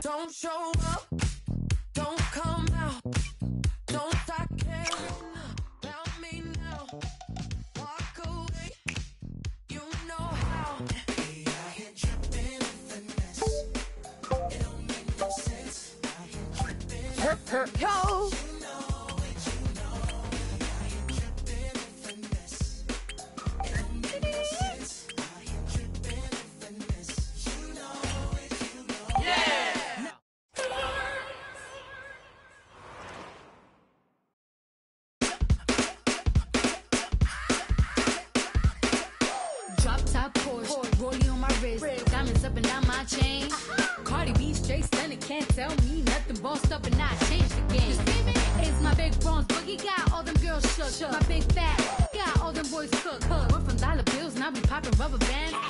don't show up. change the game. You see me? It's my big bronze boogie. Got all them girls shook. shook. My big fat. Got all them boys cooked. Cook. We're from dollar bills, and I be popping rubber bands.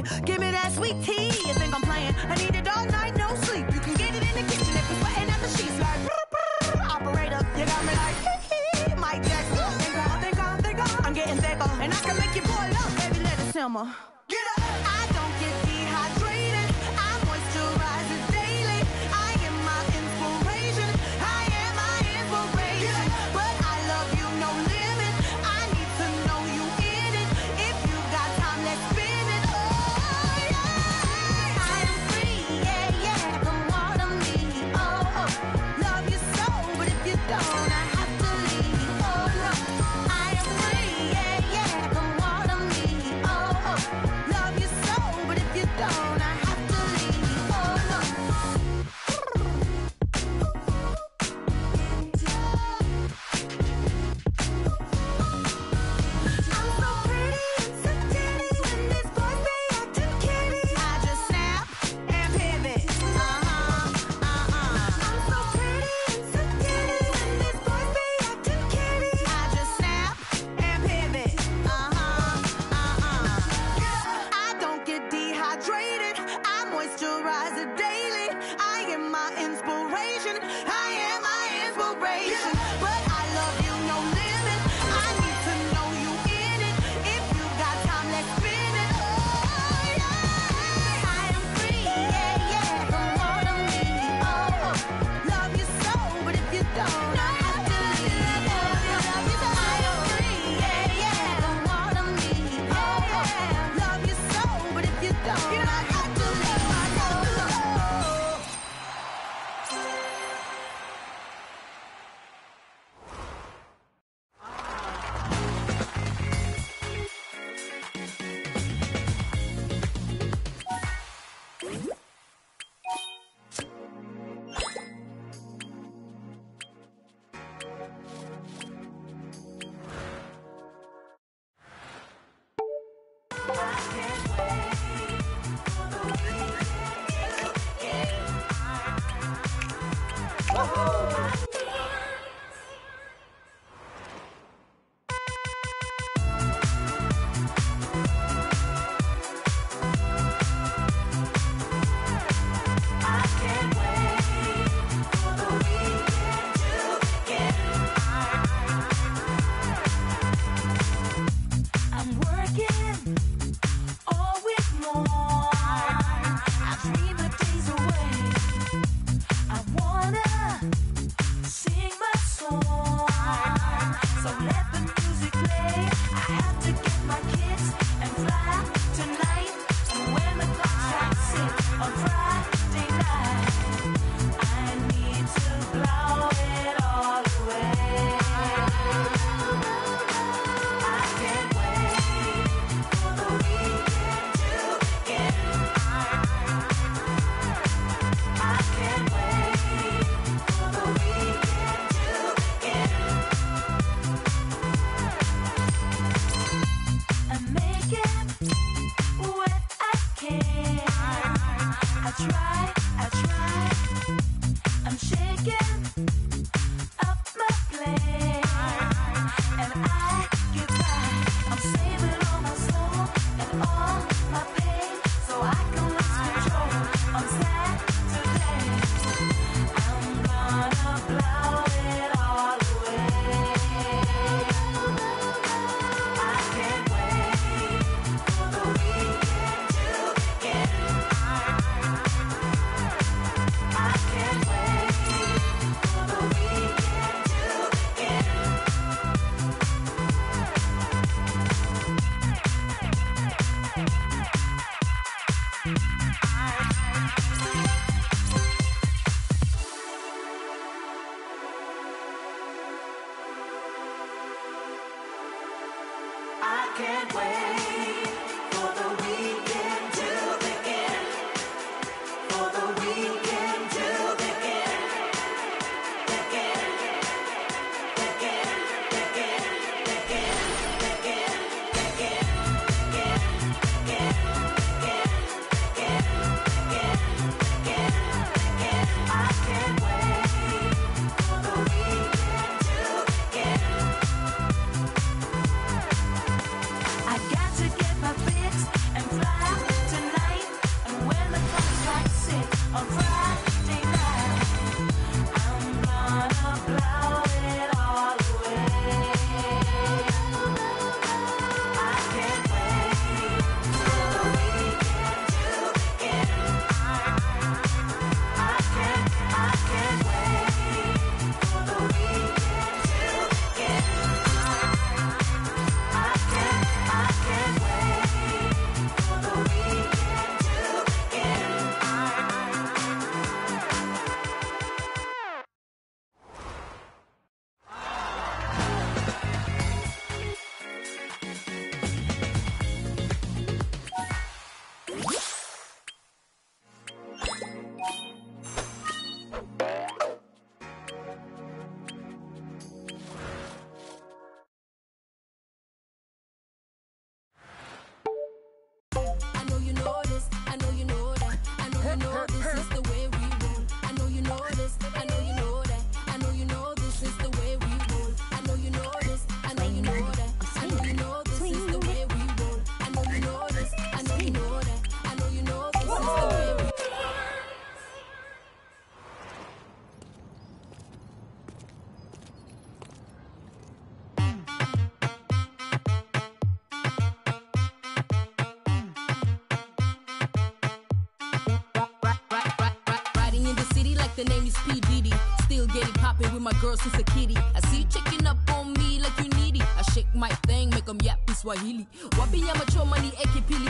Give me that sweet tea. 我。I try, I try. I'm shaking. my girl since a kitty. I see you checking up on me like you needy. I shake my thing, make them yap in Swahili. Wapi ya macho money ekipili.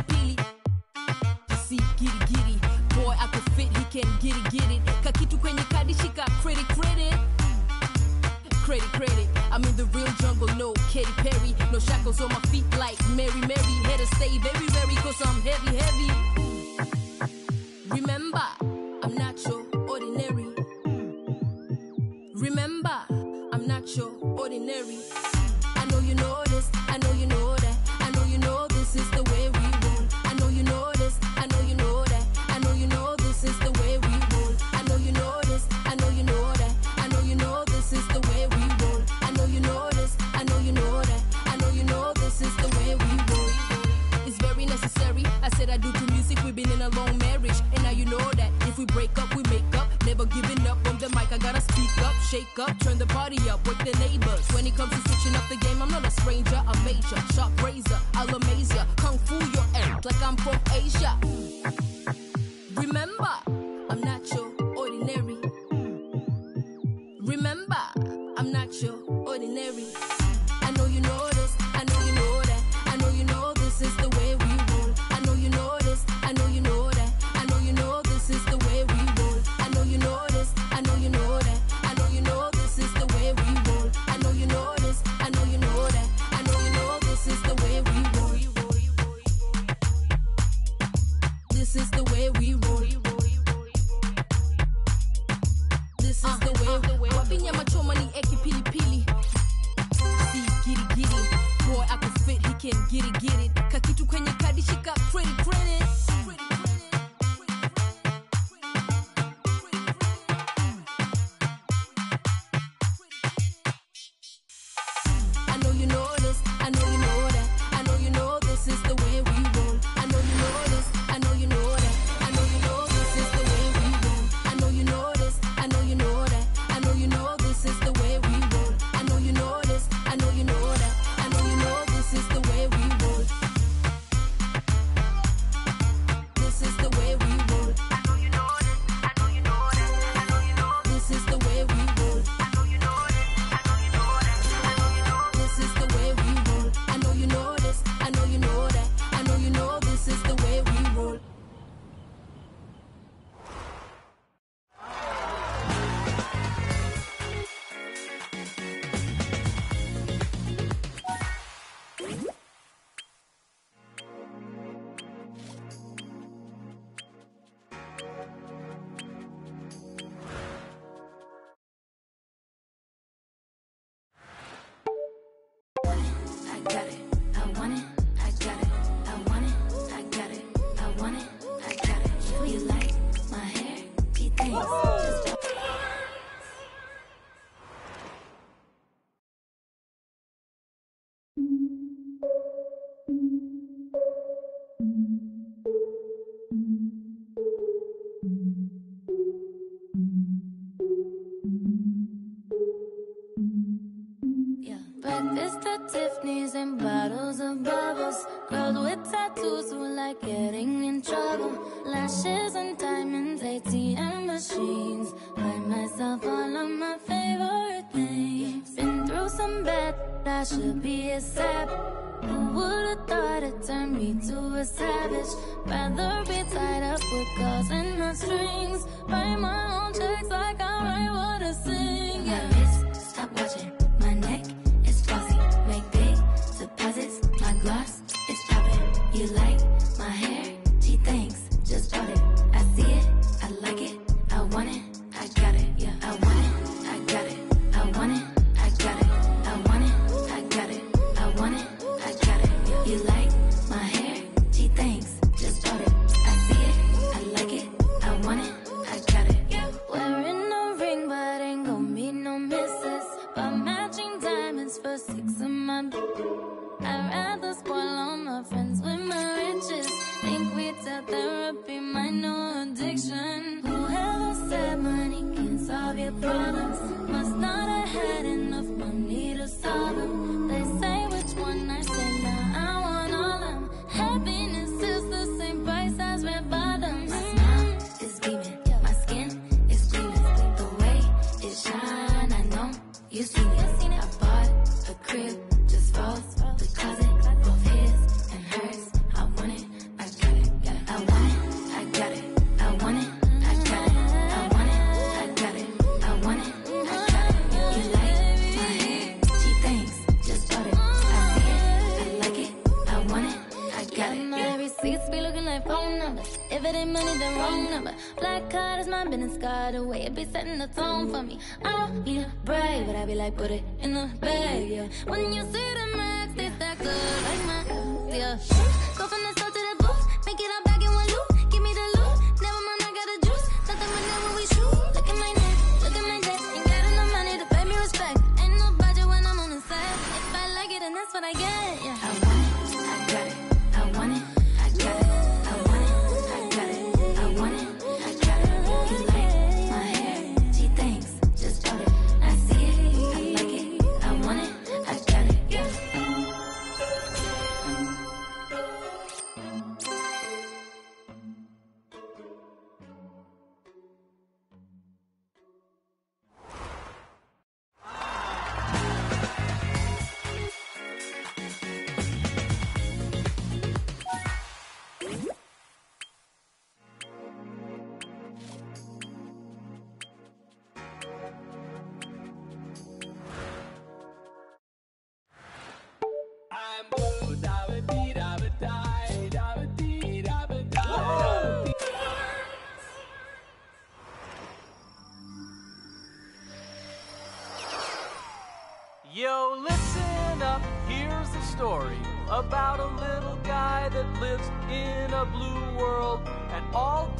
put it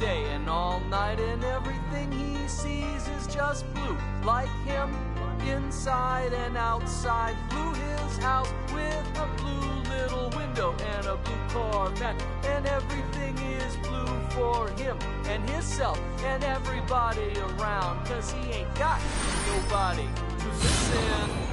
day and all night, and everything he sees is just blue. Like him, inside and outside, blue his house with a blue little window and a blue Corvette, and everything is blue for him and himself and everybody around, cause he ain't got nobody to listen.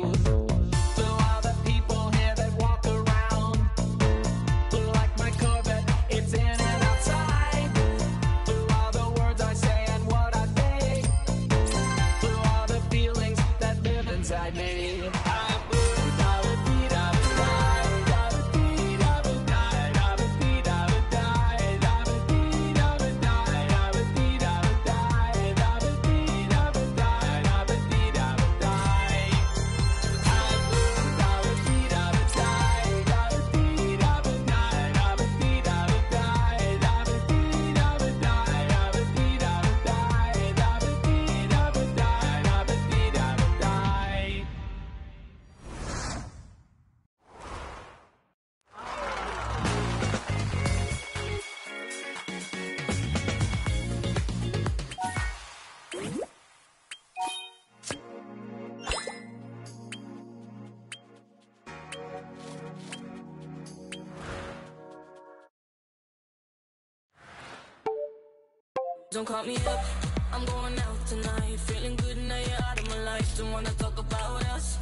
Don't call me up, I'm going out tonight. Feeling good now you're out of my life. Don't wanna talk about us.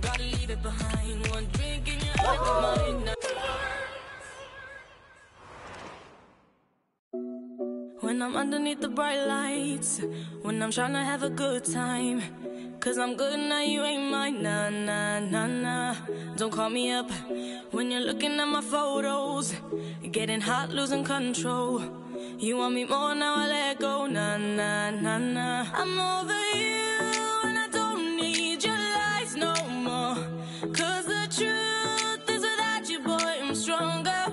Gotta leave it behind. One drink and you're out of my mind. When I'm underneath the bright lights, when I'm trying to have a good time. Cause I'm good now, you ain't mine. Nah, nah, nah, nah. Don't call me up when you're looking at my photos. Getting hot, losing control. You want me more now, I let go. Nah, nah, nah, nah. I'm over you, and I don't need your lies no more. Cause the truth is without you, boy, I'm stronger.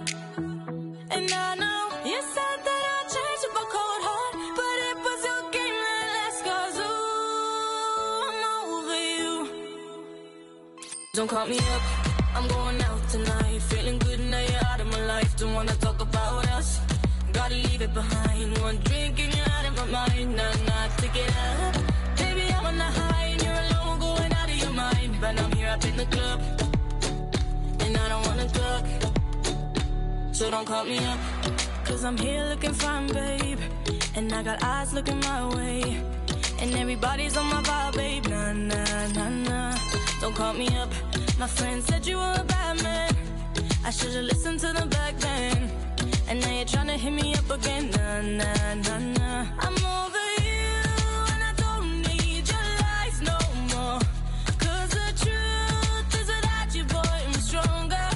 And I know you said that I'd change up a cold heart, but it was your game that last cause ooh, I'm over you. Don't call me up, I'm going out tonight. Feeling good now you're out of my life. Don't wanna talk leave it behind. One drink and you're out of my mind. Nah, take it up. Baby, I'm on the high and you're alone, going out of your mind. But I'm here up in the club, and I don't wanna talk. So don't call me up. Cause I'm here looking fine, babe. And I got eyes looking my way. And everybody's on my vibe, babe. Nah, nah, nah, nah. Don't call me up. My friend said you were a bad man. I should've listened to them back then. And now you're trying to hit me up again. Nah, nah, nah, nah. I'm over you. And I don't need your lies no more. Cause the truth is without you, boy, I'm stronger.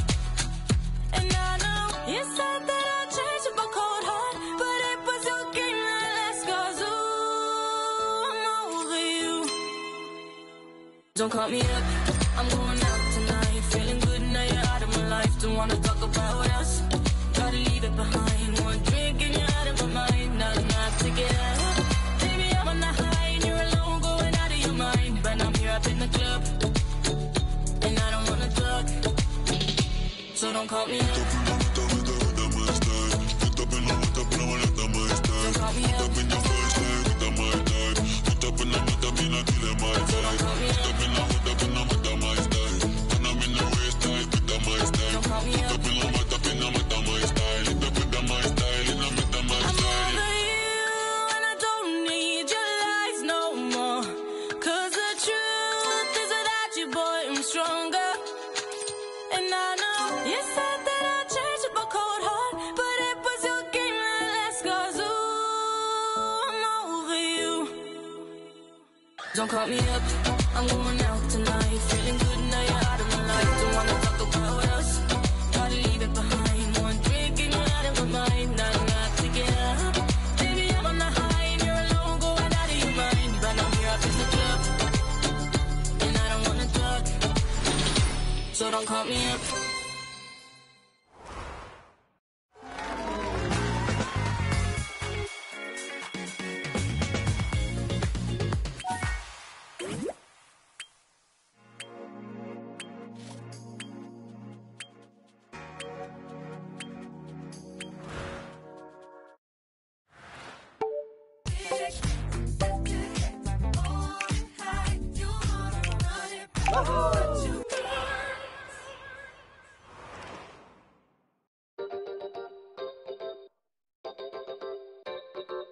And I know you said that I'd change a cold heart, but it was your game that last cause ooh, I'm over you. Don't call me up, I'm going out tonight. Feeling good now you're out of my life. Don't wanna talk call me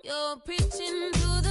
You're preaching to the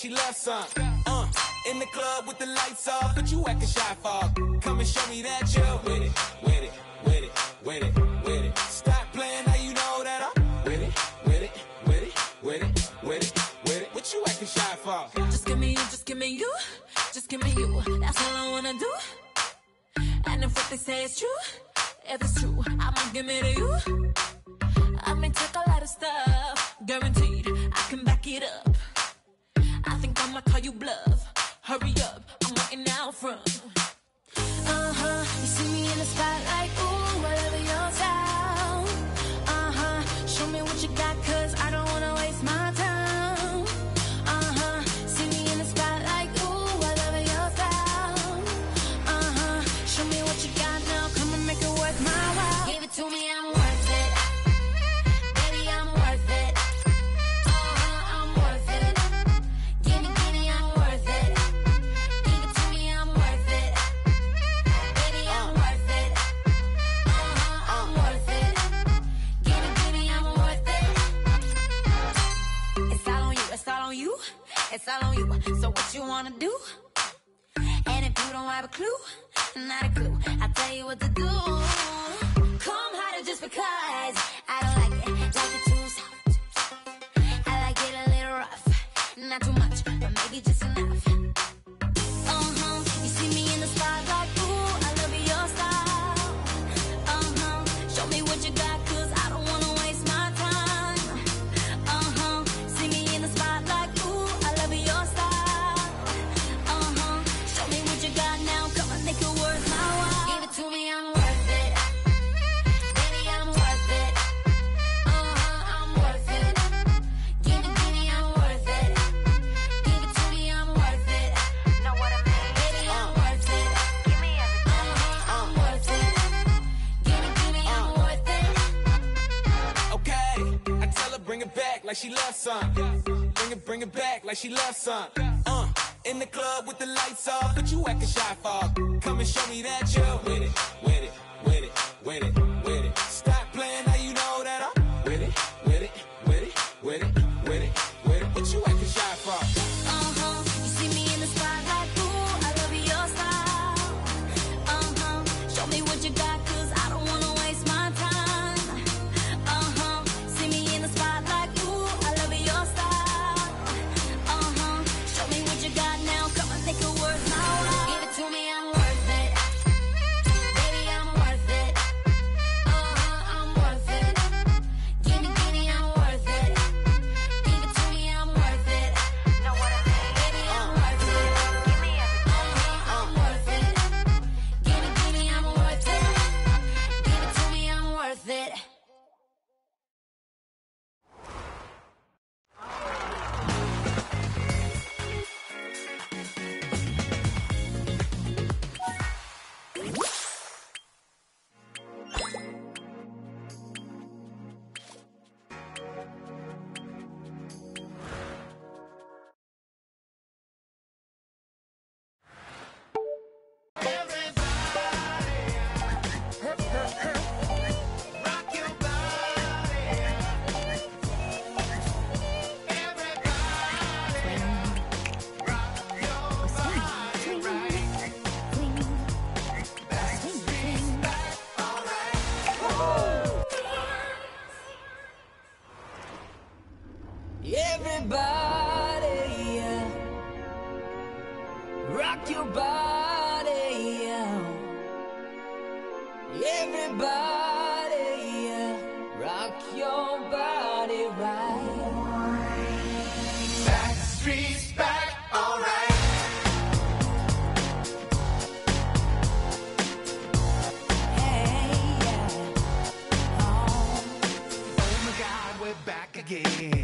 she loves some. Uh, in the club with the lights off, but you acting shy You see me in the spotlight. like she loves some. Uh, in the club with the lights off, but you acting shy fuck. yeah.